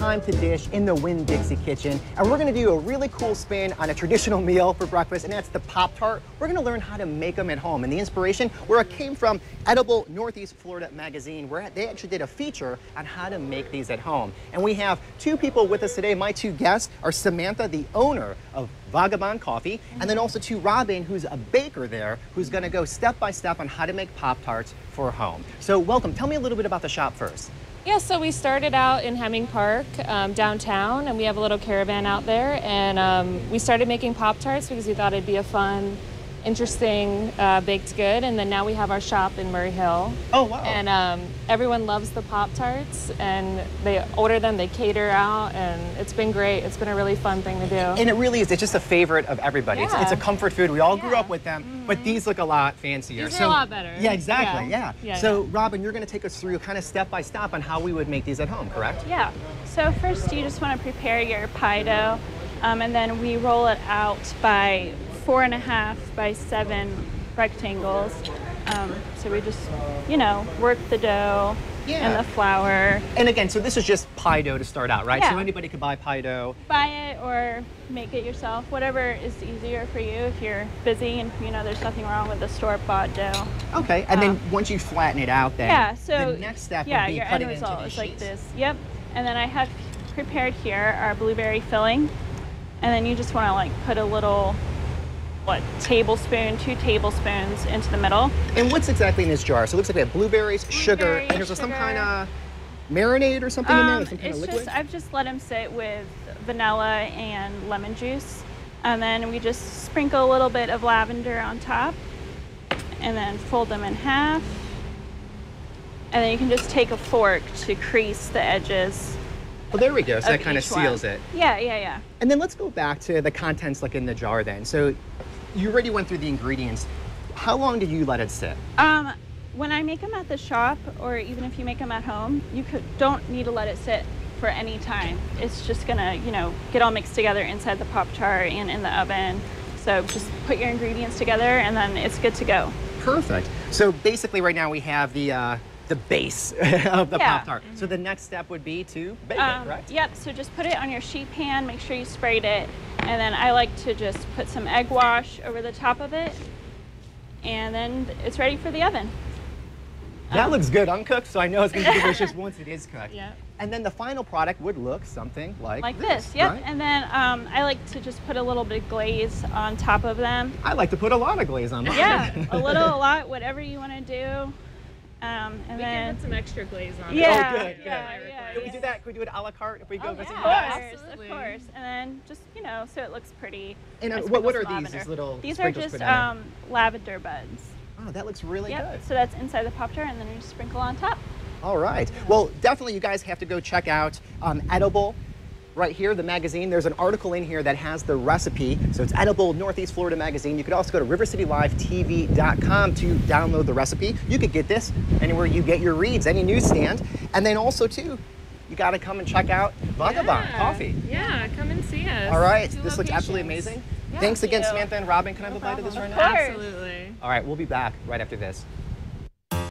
time to dish in the Winn-Dixie kitchen, and we're gonna do a really cool spin on a traditional meal for breakfast, and that's the Pop-Tart. We're gonna learn how to make them at home, and the inspiration, where it came from Edible Northeast Florida magazine, where they actually did a feature on how to make these at home. And we have two people with us today. My two guests are Samantha, the owner of Vagabond Coffee, and then also to Robin, who's a baker there, who's gonna go step by step on how to make Pop-Tarts for home. So welcome, tell me a little bit about the shop first. Yeah, so we started out in Hemming Park um, downtown, and we have a little caravan out there. And um, we started making Pop Tarts because we thought it'd be a fun, interesting uh, baked good. And then now we have our shop in Murray Hill. Oh, wow. And um, everyone loves the Pop Tarts, and they order them, they cater out, and it's been great. It's been a really fun thing to do. And it really is, it's just a favorite of everybody. It's, it's a comfort food. We all grew up with them, but these look a lot fancier. These are a lot better. Yeah, exactly, yeah. Yeah. Yeah, so, yeah. Robin, you're going to take us through kind of step by step on how we would make these at home, correct? Yeah. So first, you just want to prepare your pie dough, um, and then we roll it out by four and a half by seven rectangles. Um, so we just, you know, work the dough Yeah. and the flour. And again, so this is just pie dough to start out, right? Yeah. So anybody could buy pie dough. Buy it or make it yourself, whatever is easier for you. If you're busy and you know there's nothing wrong with the store-bought dough. Okay, and then once you flatten it out, then Yeah. So the next step yeah, would be your end result is like this. Yep. And then I have prepared here our blueberry filling, and then you just want to like put a little, what tablespoon, two tablespoons into the middle. And what's exactly in this jar? So it looks like we have blueberries, sugar, and there's some kind of marinade or something in there, Um, some kind it's of liquid. just I've just let them sit with vanilla and lemon juice, and then we just sprinkle a little bit of lavender on top, and then fold them in half. And then you can just take a fork to crease the edges. well, there we go. So that kind of each one. seals it. Yeah, yeah, yeah. And then let's go back to the contents like in the jar then. So you already went through the ingredients. How long did you let it sit? Um, when I make them at the shop, or even if you make them at home, you could don't need to let it sit for any time. It's just gonna, you know, get all mixed together inside the pop tart and in the oven. So just put your ingredients together, and then it's good to go. Perfect. So basically right now we have the uh, the base of the Yeah. Pop-Tart. So the next step would be to bake it, Um, correct? Yep. So just put it on your sheet pan. Make sure you sprayed it, and then I like to just put some egg wash over the top of it, and then it's ready for the oven. That looks good uncooked, so I know it's going to be delicious once it is cooked. Yeah. And then the final product would look something like, Like this. Yep. right? And then um, I like to just put a little bit of glaze on top of them. I like to put a lot of glaze on mine. Yeah, a little, a lot, whatever you want to do. Um, and We then, can put some extra glaze on it. yeah, Oh, good, good. yeah, yeah, Can we yeah. do that? Can we do it a la carte if we go Oh, visit Of you yeah. guys? course, Absolutely. of course. And then just you know, so it looks pretty. And, uh, what- what are some these, these little These are just put down there? um, lavender buds. Oh, that looks really Yep. good. So that's inside the pop tart, and then you just sprinkle on top. All right. Well, definitely you guys have to go check out um, Edible right here, the magazine. There's an article in here that has the recipe. So it's Edible Northeast Florida Magazine. You could also go to rivercitylivetv.com to download the recipe. You could get this anywhere you get your reads, any newsstand. And then also, too, you got to come and check out Vagabond Yeah. Coffee. Yeah, come and see us. All right. Two This looks absolutely amazing. Yeah. Thanks again, you. Samantha and Robin. Can I have a bite of this right problem. now? Of course. Absolutely. All right, we'll be back right after this.